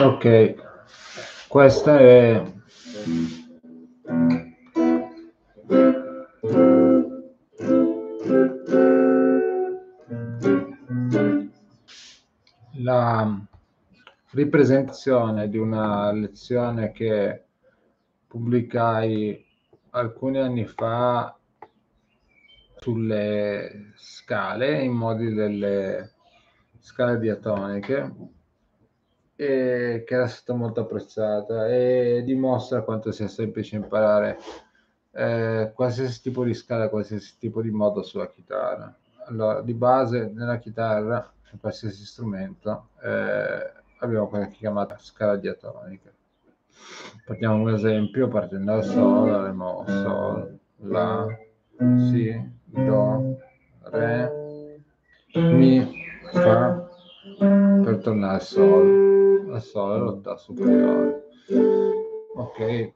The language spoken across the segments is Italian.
Ok, questa è la ripresentazione di una lezione che pubblicai alcuni anni fa sulle scale in modi delle scale diatoniche e che era stata molto apprezzata e dimostra quanto sia semplice imparare eh, qualsiasi tipo di scala, qualsiasi tipo di modo sulla chitarra. Allora, di base nella chitarra, in qualsiasi strumento, eh, abbiamo quella che chiamata scala diatonica. Facciamo un esempio partendo dal Sol, avremo Sol, La, Si, Do, Re, Mi, Fa, per tornare al Sol, al Sol l'ottava superiore. Ok.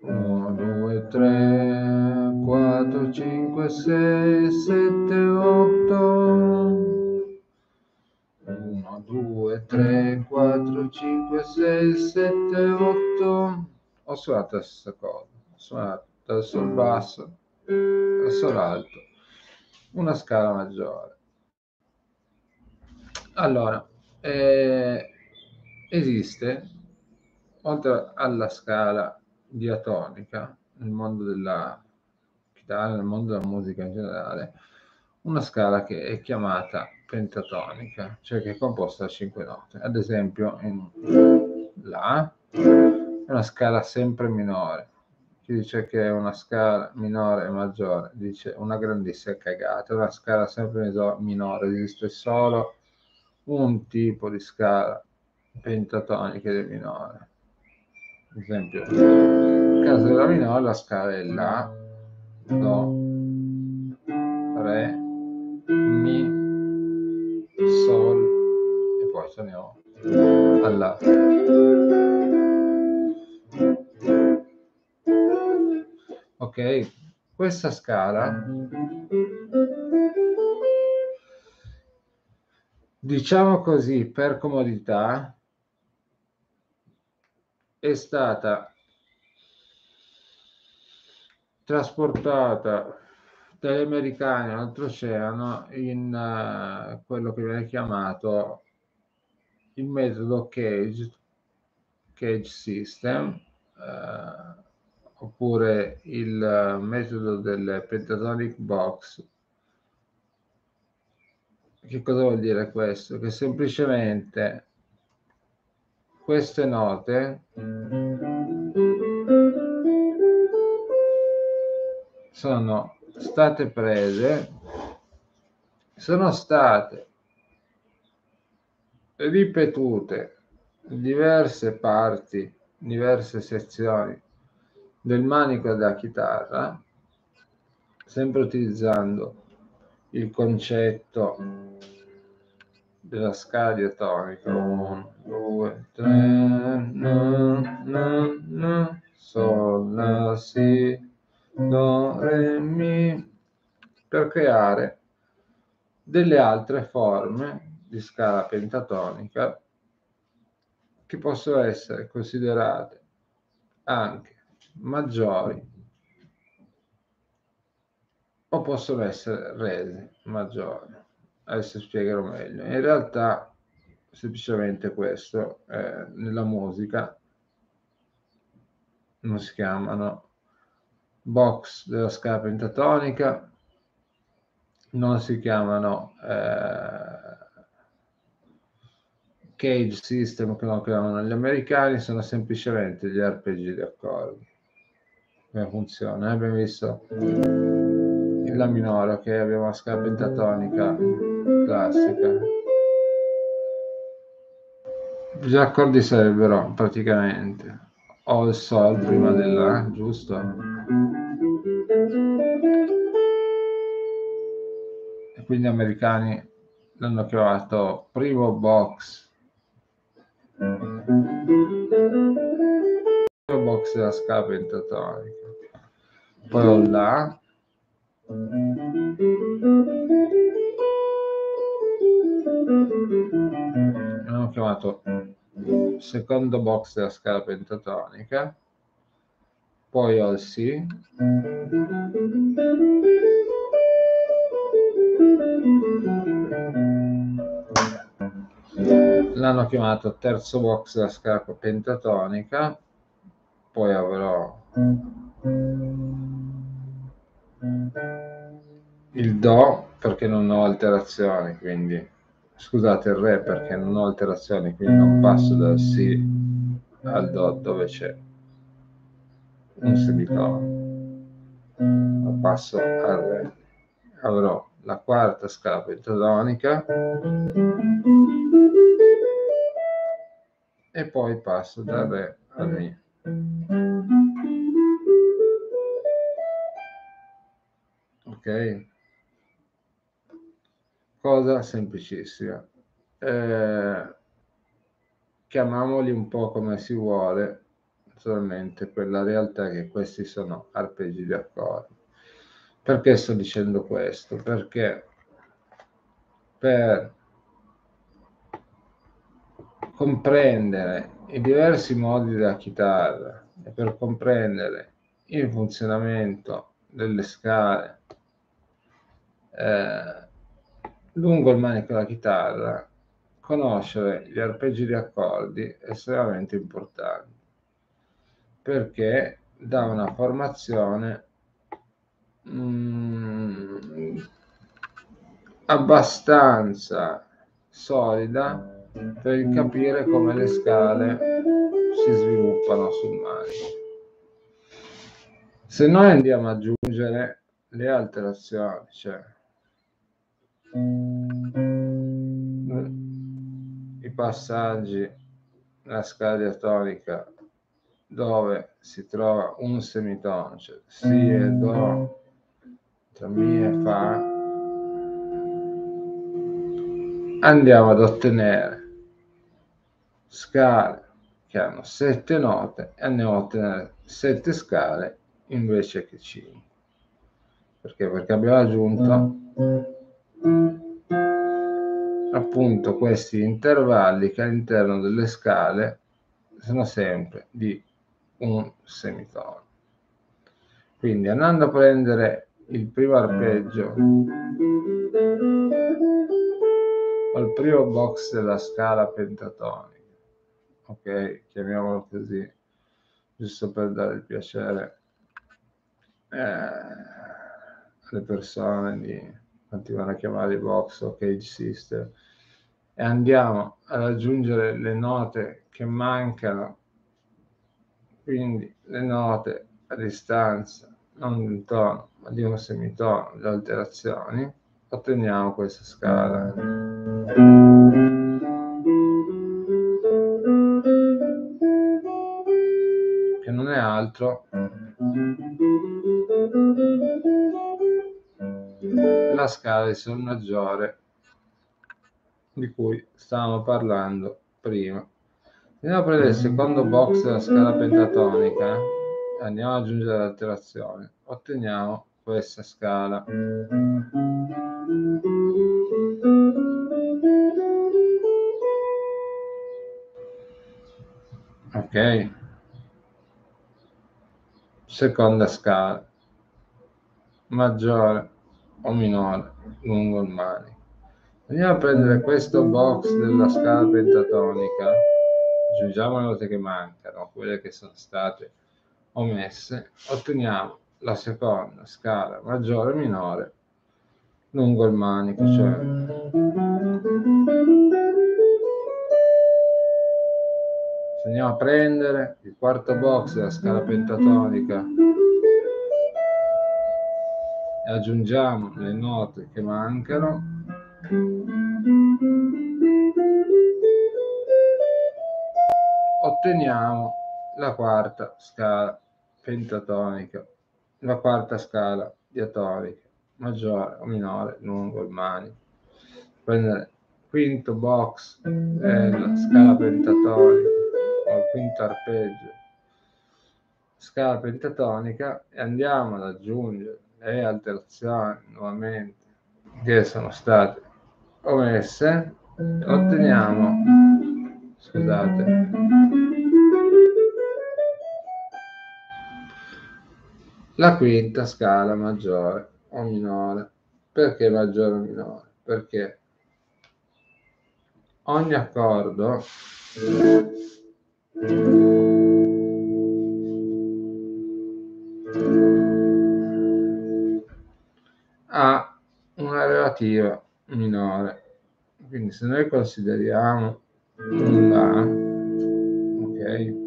1, 2, 3, 4, 5, 6, 7, 8. 1, 2, 3, 4, 5, 6, 7, 8. Ho suonato la stessa cosa. Ho suonato dal sol basso al sol alto. Una scala maggiore. Allora, eh, esiste, oltre alla scala diatonica, nel mondo della chitarra, nel mondo della musica in generale, una scala che è chiamata pentatonica, cioè che è composta da cinque note. Ad esempio, in La è una scala sempre minore. Chi dice che è una scala minore e maggiore dice una grandissima cagata. Una scala sempre minore esiste solo un tipo di scala pentatonica del minore. Ad esempio, nel caso della minore la scala è La, Do, Re, Mi, Sol e poi torniamo alla. Ok, questa scala diciamo così per comodità è stata trasportata dagli americani oltreoceano in uh, quello che viene chiamato il metodo cage, cage system uh, oppure il metodo del pentatonic box che cosa vuol dire questo? Che semplicemente queste note sono state prese, sono state ripetute diverse parti, diverse sezioni del manico della chitarra, sempre utilizzando il concetto della scala diatonica 1, 2, 3, na, na, na, sol, la, si, do, re, mi, per creare delle altre forme di scala pentatonica che possono essere considerate anche maggiori o possono essere rese maggiori. Adesso spiegherò meglio. In realtà, semplicemente questo, eh, nella musica non si chiamano box della scala pentatonica, non si chiamano eh, cage system che lo chiamano gli americani, sono semplicemente gli arpeggi di accordi. Come funziona? Abbiamo visto la minore, ok? Abbiamo la scala pentatonica classica. Gli accordi sarebbero praticamente o il sol prima della, giusto? E quindi gli americani l'hanno chiamato primo box. Primo box della scala pentatonica. Poi ho la chiamato secondo box della scala pentatonica, poi ho il Si, l'hanno chiamato terzo box della scala pentatonica, poi avrò il Do perché non ho alterazioni, quindi scusate il Re perché non ho alterazioni, quindi non passo dal Si al Do dove c'è un semitono, ma passo al Re. Avrò la quarta scala pentatonica e poi passo dal Re al Mi. Ok? Cosa semplicissima. Eh, chiamiamoli un po' come si vuole, naturalmente quella realtà che questi sono arpeggi di accordi. Perché sto dicendo questo? Perché per comprendere i diversi modi della chitarra e per comprendere il funzionamento delle scale eh, lungo il manico della chitarra, conoscere gli arpeggi di accordi è estremamente importante perché dà una formazione mm, abbastanza solida per capire come le scale si sviluppano sul manico. Se noi andiamo ad aggiungere le alterazioni, cioè i passaggi nella scala diatonica dove si trova un semitono, cioè Si e Do, tra Mi e Fa, andiamo ad ottenere scale che hanno sette note e andiamo a ottenere sette scale invece che 5. Perché? Perché abbiamo aggiunto appunto questi intervalli che all'interno delle scale sono sempre di un semitono. Quindi andando a prendere il primo arpeggio o il primo box della scala pentatonica, ok, chiamiamolo così, giusto per dare il piacere eh, alle persone di continuano a chiamare box o cage system e andiamo ad aggiungere le note che mancano. Quindi le note a distanza non di un tono ma di un semitono le alterazioni otteniamo questa scala. Che non è altro la scala di Sol maggiore di cui stavamo parlando prima. Andiamo a prendere il secondo box della scala pentatonica e andiamo ad aggiungere l'alterazione. Otteniamo questa scala. Ok. Seconda scala. Maggiore o minore lungo il manico. Andiamo a prendere questo box della scala pentatonica, aggiungiamo le note che mancano, quelle che sono state omesse, otteniamo la seconda scala maggiore o minore lungo il manico, cioè andiamo a prendere il quarto box della scala pentatonica e aggiungiamo le note che mancano. Otteniamo la quarta scala pentatonica la quarta scala diatonica maggiore o minore lungo il manico. Prendere quinto box della scala pentatonica o il quinto arpeggio. Scala pentatonica e andiamo ad aggiungere e alterazioni nuovamente che sono state omesse otteniamo scusate. La quinta scala maggiore o minore. Perché maggiore o minore? Perché ogni accordo relativa minore. Quindi se noi consideriamo un La, ok?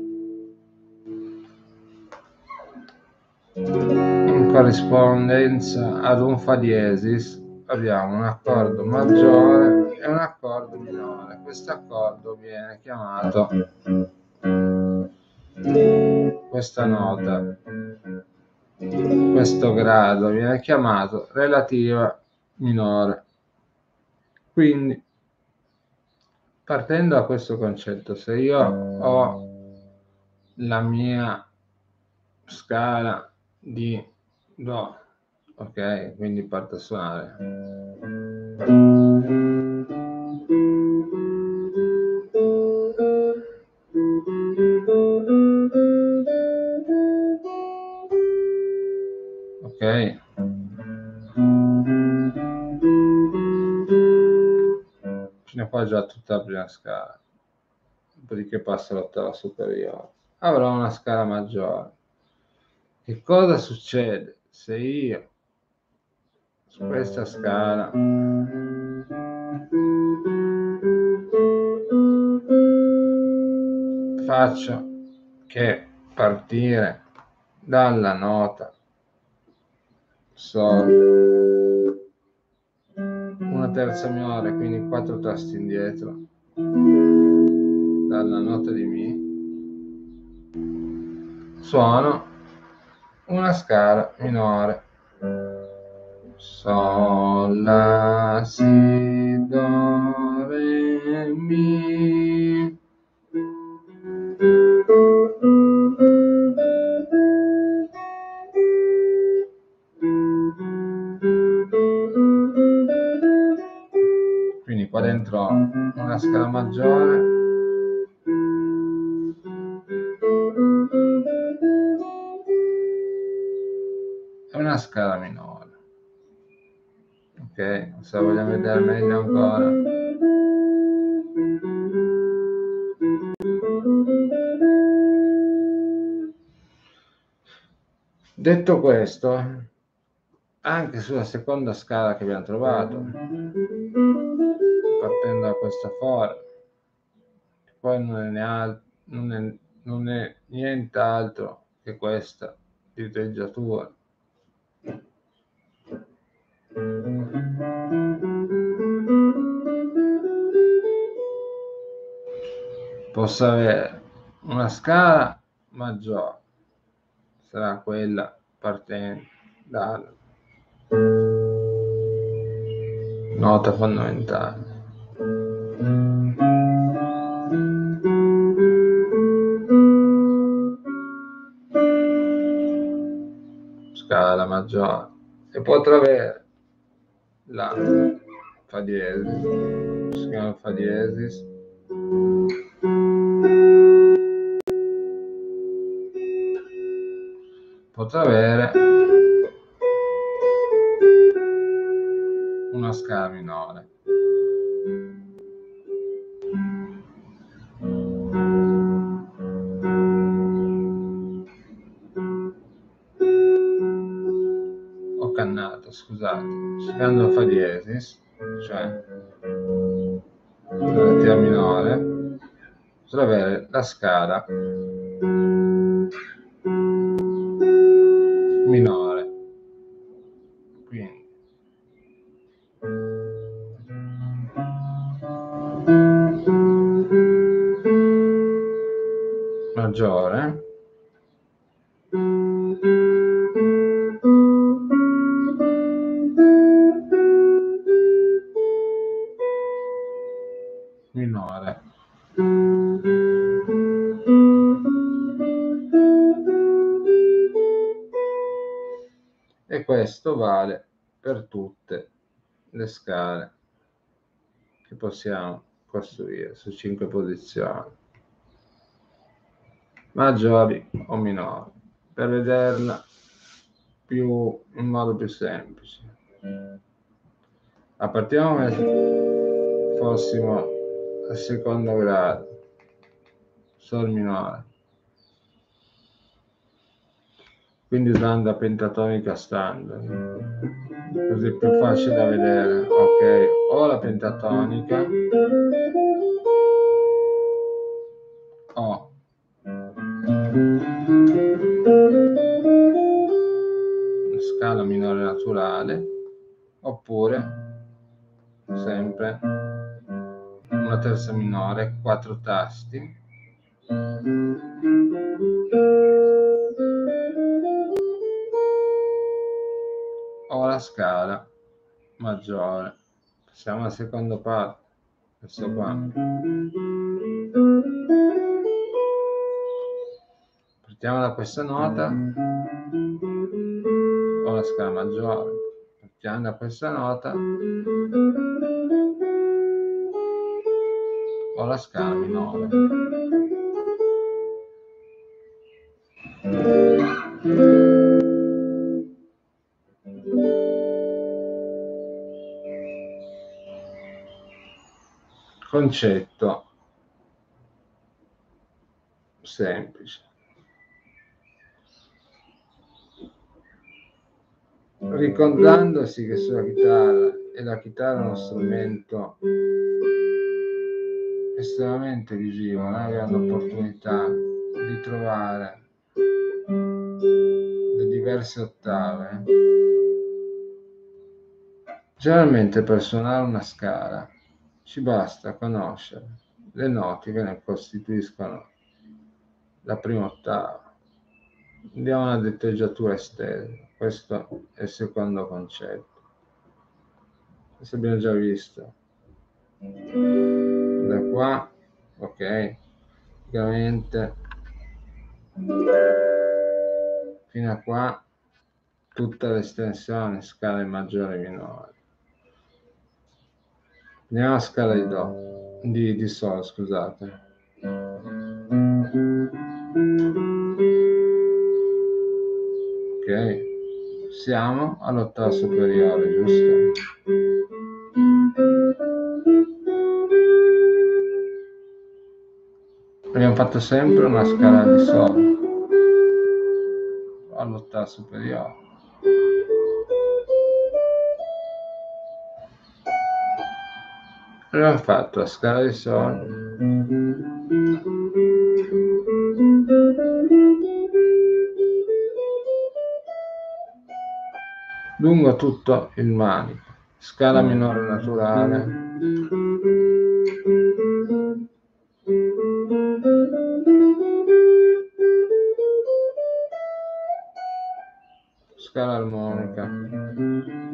In corrispondenza ad un Fa diesis abbiamo un accordo maggiore e un accordo minore. Questo accordo viene chiamato questa nota, questo grado viene chiamato relativa minore. Quindi, partendo da questo concetto, se io ho la mia scala di Do, ok? Quindi parto a suonare. Già tutta la prima scala. Dopodiché passo all'ottava superiore. Avrò una scala maggiore. Che cosa succede se io su questa scala faccio che partire dalla nota Sol terza minore quindi quattro tasti indietro. Dalla nota di Mi. Suono una scala minore. Sol, La, Si, Do, Re, Mi. Scala maggiore e una scala minore. Ok, se vogliamo vedere meglio ancora. Detto questo, anche sulla seconda scala che abbiamo trovato, questa forma, poi non è, al- non è, non è nient'altro che questa diteggiatura. Posso avere una scala maggiore, sarà quella partendo dalla nota fondamentale. Scala maggiore e potrà avere la fa diesis, si chiama fa diesis. Potrà avere una scala minore. Cannato, scusate. Cercando fa diesis, cioè relativa minore, potrà avere la scala minore. Vale per tutte le scale che possiamo costruire su cinque posizioni, maggiori o minori, per vederla più, in modo più semplice. A partiamo come se fossimo al secondo grado, sol minore. Quindi usando la pentatonica standard. Così è più facile da vedere. Ok ho la pentatonica ho una scala minore naturale oppure sempre una terza minore quattro tasti ho la scala maggiore. Passiamo al secondo parte. Questo qua. Partiamo da questa nota. Ho la scala maggiore. Partiamo da questa nota. Ho la scala minore. Concetto semplice. Ricordandosi che sulla chitarra e la chitarra è uno strumento estremamente visivo, noi abbiamo l'opportunità di trovare le diverse ottave. Generalmente per suonare una scala ci basta conoscere le note che ne costituiscono la prima ottava. Andiamo alla detteggiatura estesa, questo è il secondo concetto. Questo abbiamo già visto. Da qua, ok, praticamente fino a qua tutta l'estensione scale maggiore e minore Andiamo a scala di Do, di, di Sol, scusate. Ok, siamo all'ottava superiore, giusto? Abbiamo fatto sempre una scala di Sol all'ottava superiore. Abbiamo fatto la scala di Sol. Lungo tutto il manico. Scala minore naturale. Scala armonica.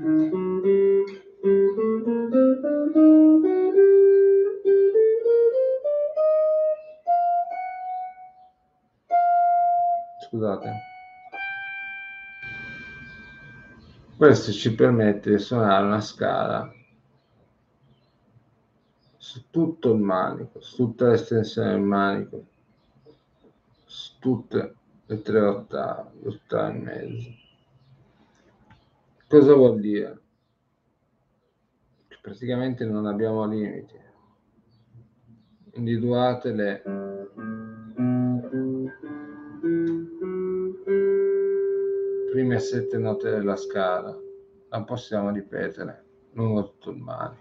Questo ci permette di suonare una scala su tutto il manico, su tutta l'estensione del manico, su tutte le tre ottave, l'ottava e mezzo. Cosa vuol dire? Che praticamente non abbiamo limiti. Individuatele prime sette note della scala la possiamo ripetere lungo tutto il mare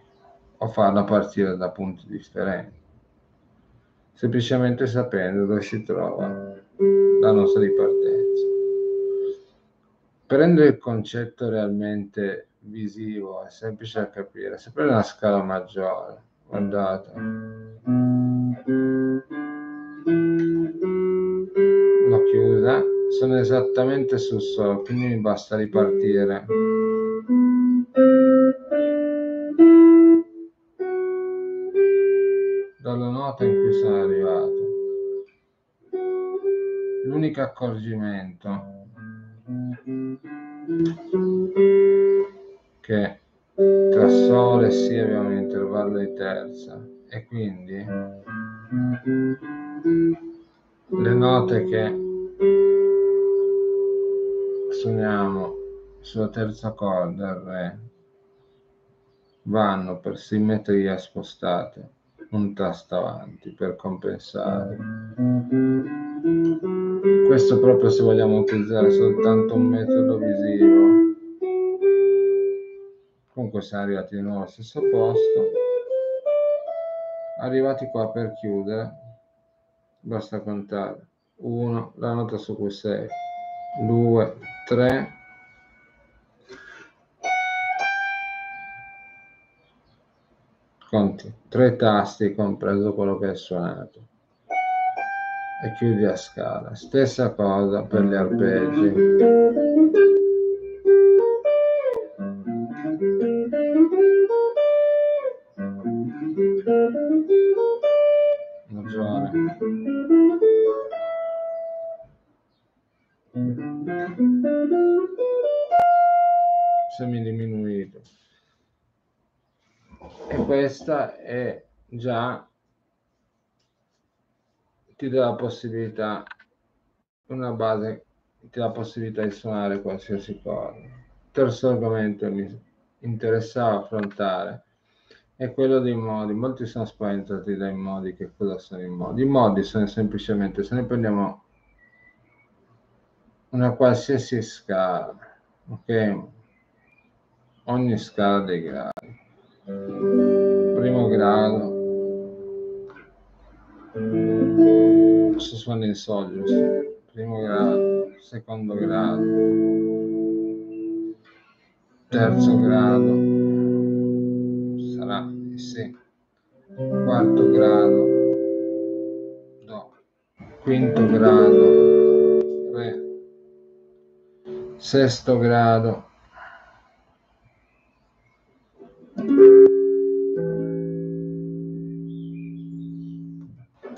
o farla partire da punti differenti, semplicemente sapendo dove si trova la nostra di partenza. Per rendere il concetto realmente visivo è semplice da capire, se prendo una scala maggiore, guardate, l'ho chiusa sono esattamente sul Sol, quindi mi basta ripartire. Dalla nota in cui sono arrivato. L'unico accorgimento che tra Sole e Si abbiamo un intervallo di terza e quindi le note che suoniamo sulla terza corda Re vanno per simmetria spostate un tasto avanti per compensare. Questo proprio se vogliamo utilizzare soltanto un metodo visivo. Comunque siamo arrivati di nuovo allo stesso posto. Arrivati qua per chiudere, basta contare 1, la nota su cui sei, 2, 3, conti. Tre tasti compreso quello che è suonato. E chiudi a scala. Stessa cosa per gli arpeggi e questa è già ti dà la possibilità una base ti dà la possibilità di suonare qualsiasi cosa. Terzo argomento mi interessava affrontare è quello dei modi. Molti sono spaventati dai modi che cosa sono i modi i modi sono semplicemente se noi prendiamo una qualsiasi scala ok? Ogni scala dei gradi primo grado. Sto suonando in sol primo grado secondo grado. Terzo grado. Sarà il sì. Quarto grado. Do. Quinto grado. Re. Sesto grado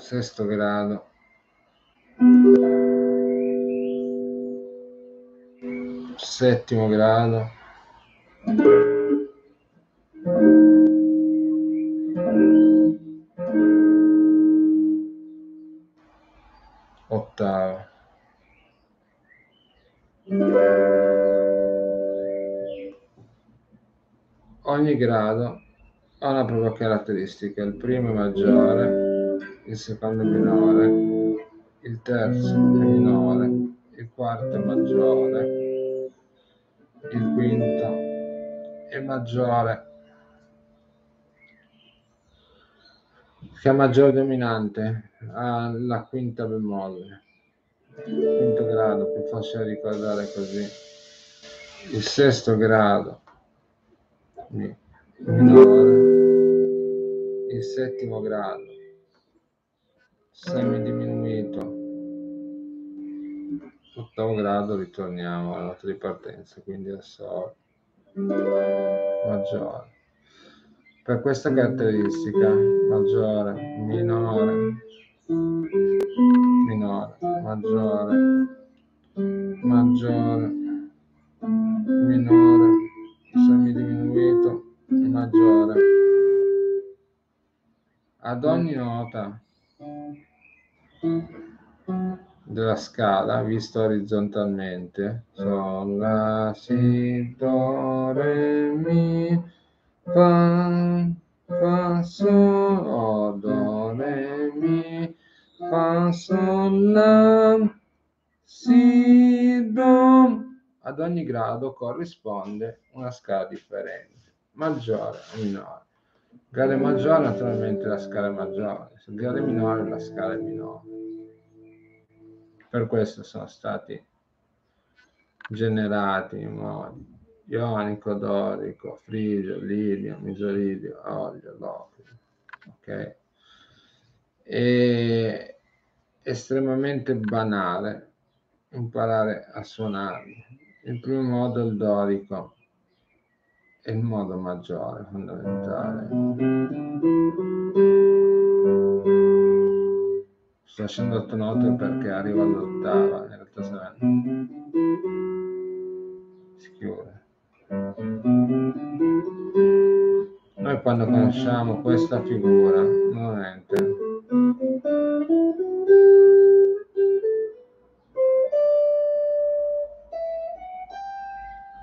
sesto grado. Settimo grado. Ottavo. Ogni grado ha una propria caratteristica il primo è maggiore il secondo è minore, il terzo è minore, il quarto è maggiore, il quinto è maggiore, che maggiore dominante, ha la quinta bemolle, quinto grado, più facile ricordare così, il sesto grado minore, il settimo grado semi diminuito ottavo grado ritorniamo alla nota di partenza quindi al sol maggiore. Per questa caratteristica maggiore minore. Minore maggiore. Maggiore. Minore semi diminuito maggiore. Ad ogni nota della scala vista orizzontalmente. Sol la si do re mi fa fa sol do re mi fa sol la si do. Ad ogni grado corrisponde una scala differente maggiore o minore grado maggiore naturalmente la scala è maggiore grado minore la scala è minore per questo sono stati generati i modi ionico, dorico, frigio, lidio, misolidio, olio, loquido. Ok? È estremamente banale imparare a suonarli. Il primo modo è il dorico, è il modo maggiore, fondamentale. sto facendo otto note perché arrivo all'ottava in realtà sarà si chiude noi quando conosciamo questa figura, nuovamente.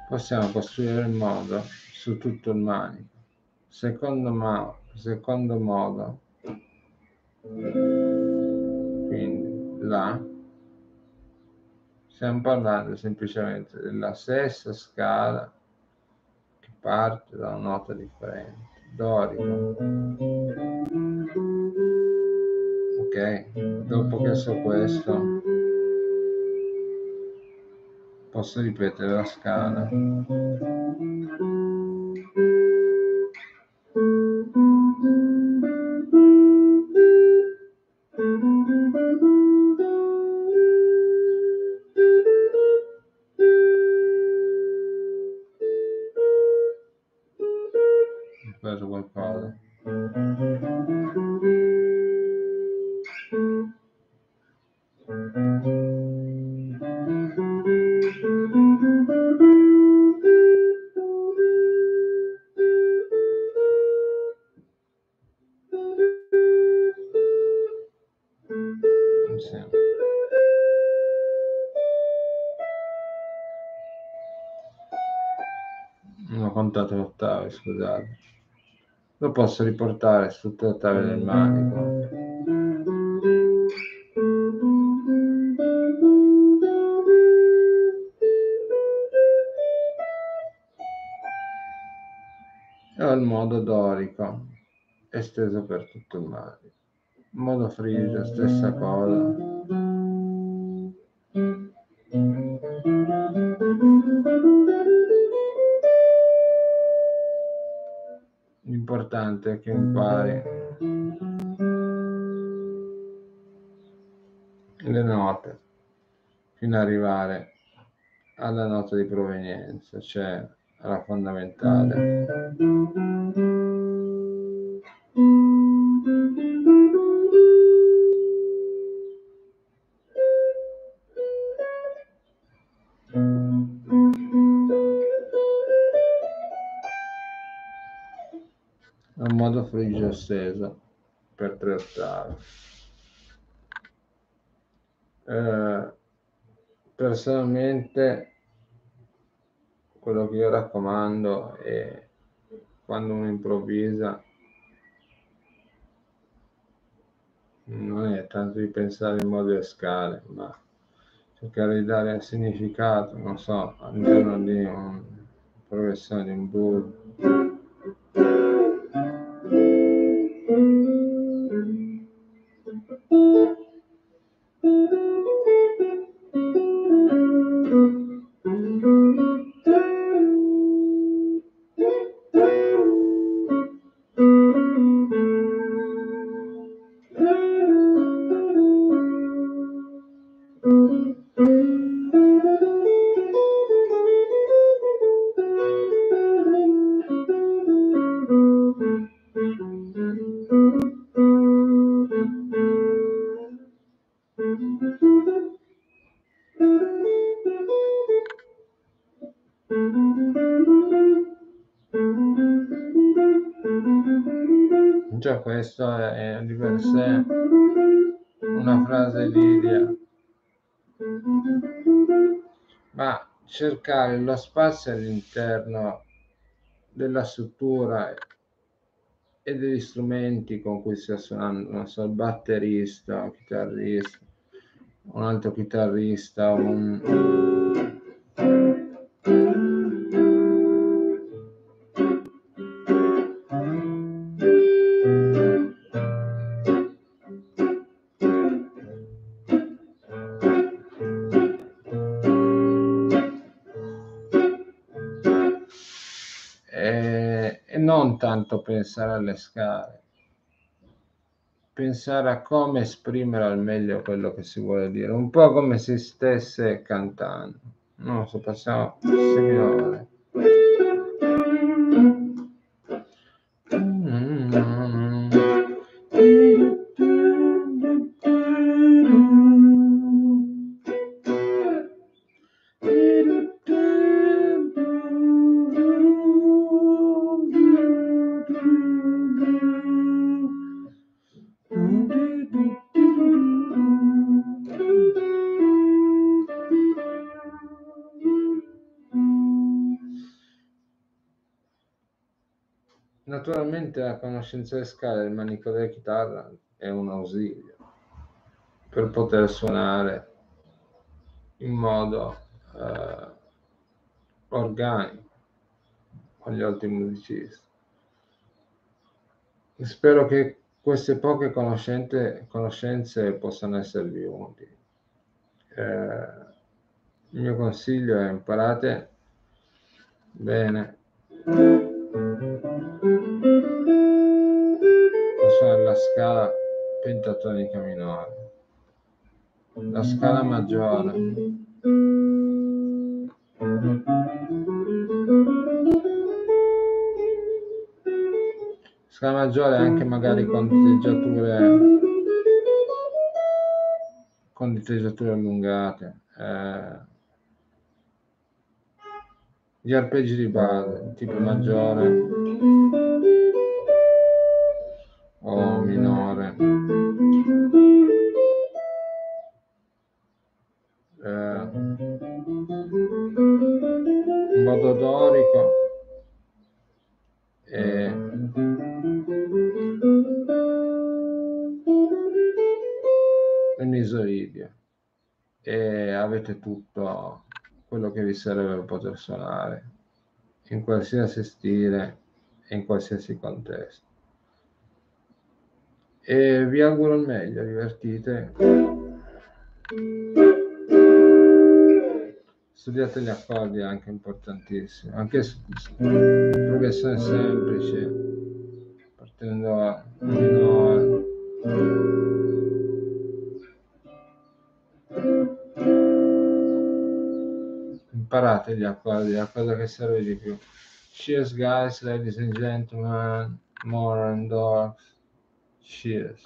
Possiamo costruire il modo su tutto il manico. Secondo, ma, secondo modo, quindi là, stiamo parlando semplicemente della stessa scala che parte da una nota differente dorico. Ok, dopo che so questo, posso ripetere la scala. Contate le ottave, scusate. Lo posso riportare su tutte le ottave del manico. E ho il modo dorico esteso per tutto il manico. Modo frigio, stessa cosa. L'importante è che impari le note fino ad arrivare alla nota di provenienza, cioè alla fondamentale. Modo frigio esteso per tre ottavi. Eh, personalmente quello che io raccomando è quando uno improvvisa non è tanto di pensare in modo e scale, ma cercare di dare significato, non so, all'interno di un progressione di un burro questo è di per sé una frase lidia, ma cercare lo spazio all'interno della struttura e degli strumenti con cui stia suonando, non so, il batterista, il chitarrista, un altro chitarrista, un non tanto pensare alle scale, pensare a come esprimere al meglio quello che si vuole dire, un po' come se stesse cantando. Non so, passiamo signore. Conoscenza delle scale del manico della chitarra è un ausilio per poter suonare in modo eh, organico con gli altri musicisti. Spero che queste poche conoscenze possano esservi utili. Eh, il mio consiglio è imparate bene suonare la scala pentatonica minore, la scala maggiore. Scala maggiore anche magari con diteggiature con diteggiature allungate. Eh, gli arpeggi di base, tipo maggiore o minore. Eh, un modo dorico e un isoidio e avete tutto quello che vi serve per poter suonare in qualsiasi stile e in qualsiasi contesto. E vi auguro il meglio, divertite. Studiate gli accordi anche importantissimo, anche progressione semplice, partendo da minore. imparate gli accordi, la cosa che serve di più. Cheers guys, ladies and gentlemen, more and dogs. Cheers.